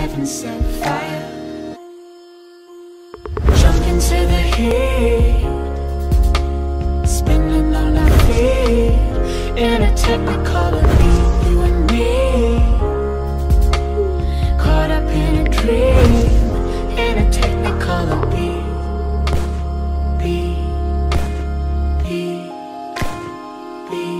heaven set fire. Jump into the heat. Spinning on our feet. In a technicolor beat You and me. Caught up in a dream. In a technicolor beat Beat Beat Beat